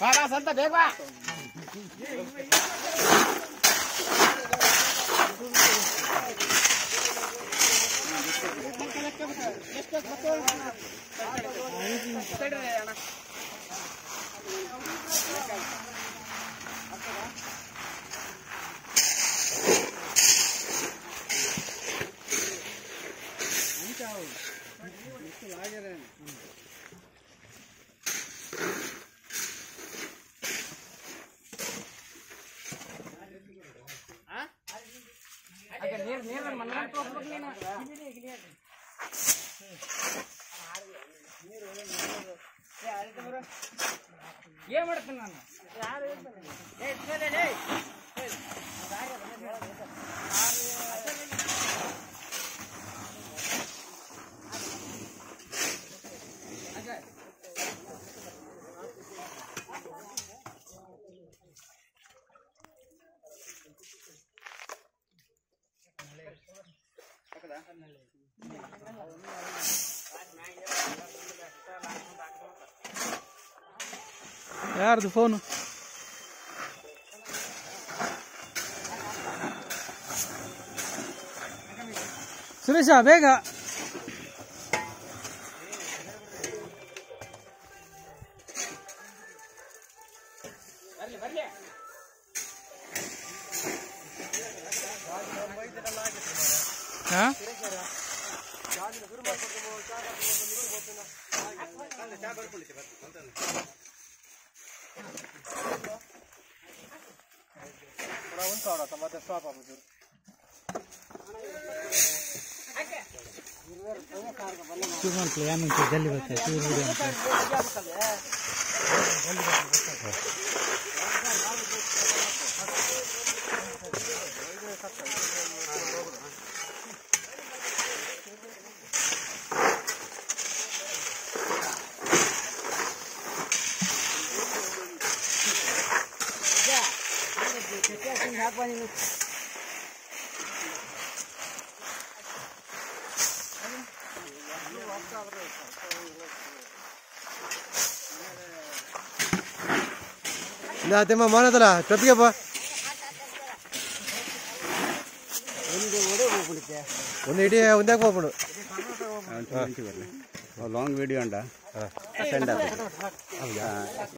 बारह संत देखवा ಎಷ್ಟು ಮಕ್ಕಳು ಅದೇ ನೀರು ನೀರು ಮನೆ ತೋರ್ಸ್ಬೇಕು ನೀನು ಏನ್ ಮಾಡ್ತೀನಿ ನಾನು ಯಾರು Yar é, do fono. Suresha, pega. Huh? ಚಾ ಬರ್ಕೊಂಡಿದ್ದೆ ಬರ್ಕೊಂಡು ಅಂತ ಮತ್ತೆ ಸ್ಟಾಪ್ ಆಗ್ಬೋದು ಪ್ಲಾನ್ ಜಲ್ಲಿ ಬರ್ತಾರೆ இந்த அத்தம்மா மோனத்தில் டொப்பிக்கப்பா ಒಂದು ಇಡೀ ಒಂದೇ ಹೋಗ್ಬಿಡು ಲಾಂಗ್ ವಿಡಿಯೋ ಅಂಡ ಸೆಂಡ್